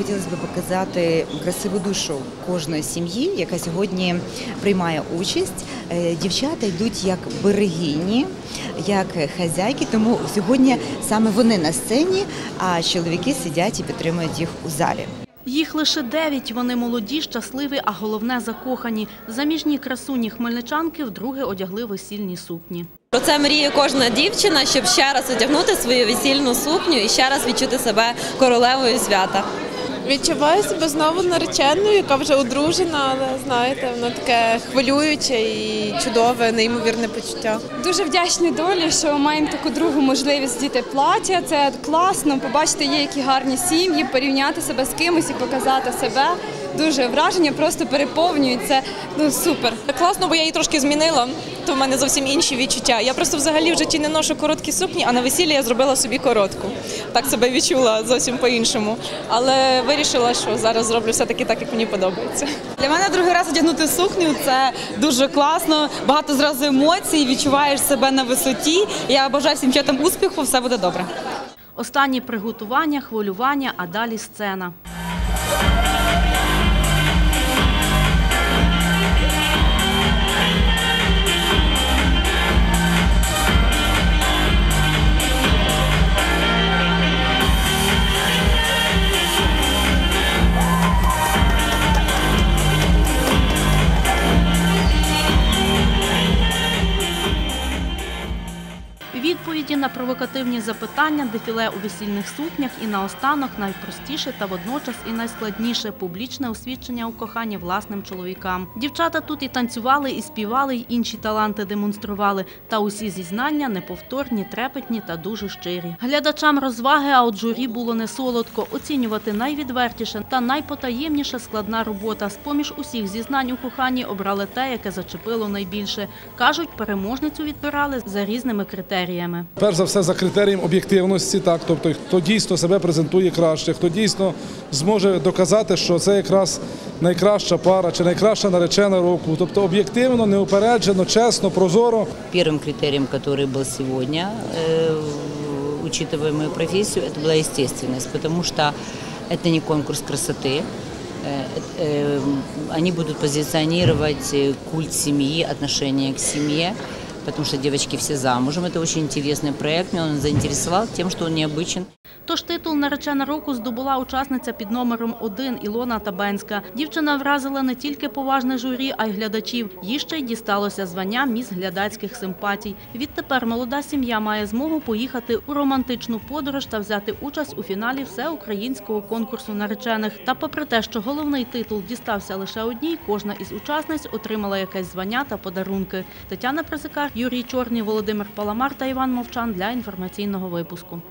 Хотілося б показати красиву душу кожної сім'ї, яка сьогодні приймає участь. Е, Дівчата йдуть як берегині, як хазяйки, тому сьогодні саме вони на сцені, а чоловіки сидять і підтримують їх у залі. Їх лише дев'ять. Вони молоді, щасливі, а головне закохані. Заміжні красуні хмельничанки вдруге одягли весільні сукні. Про це мріє кожна дівчина, щоб ще раз одягнути свою весільну сукню і ще раз відчути себе королевою свята. Відчуваю себе знову нареченою, яка вже одружена, але знаєте, воно таке хвилююче і чудове, неймовірне почуття. Дуже вдячні долі, що маємо таку другу можливість діти плаття. Це класно побачити, є які гарні сім'ї, порівняти себе з кимось і показати себе. Дуже враження просто переповнюють. Це ну супер. Класно, бо я її трошки змінила, то в мене зовсім інші відчуття. Я просто взагалі в житті не ношу короткі сукні, а на весіллі я зробила собі коротку. Так себе відчула зовсім по-іншому. Але вирішила, що зараз зроблю все-таки так, як мені подобається. Для мене другий раз одягнути сукню це дуже класно. Багато зразу емоцій, відчуваєш себе на висоті. Я бажаю всім дівчатам успіху, все буде добре. Останні приготування, хвилювання, а далі сцена. Відповіді на провокативні запитання, дефіле у весільних сукнях і наостанок найпростіше та водночас і найскладніше публічне освідчення у коханні власним чоловікам. Дівчата тут і танцювали, і співали, й інші таланти демонстрували. Та усі зізнання неповторні, трепетні та дуже щирі. Глядачам розваги, а от журі було не солодко. Оцінювати найвідвертіше та найпотаємніша складна робота. З поміж усіх зізнань у коханні обрали те, яке зачепило найбільше. Кажуть, переможницю відбирали за різними критеріями Перш за все за критерієм об'єктивності, так тобто хто дійсно себе презентує краще, хто дійсно зможе доказати, що це якраз найкраща пара чи найкраща наречена року. Тобто об'єктивно, неупереджено, чесно, прозоро. Первым критерием, который был сегодня, э, учитывая мою профессию, это была естественность, потому что это не конкурс красоты. Э, э, Они будут позиционировать э, культ семьи, отношение к семье, потому что девочки все замужем. Это очень интересный проект, меня он заинтересовал тем, что он необычен. Тож титул наречена року здобула учасниця під номером 1 Ілона Табенська. Дівчина вразила не тільки поважне журі, а й глядачів. Їй ще й дісталося звання міс глядацьких симпатій. Відтепер молода сім'я має змогу поїхати у романтичну подорож та взяти участь у фіналі всеукраїнського конкурсу наречених. Та попри те, що головний титул дістався лише одній, кожна із учасниць отримала якесь звання та подарунки. Тетяна Призикар, Юрій Чорний, Володимир Паламар та Іван Мовчан для інформаційного випуску.